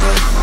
number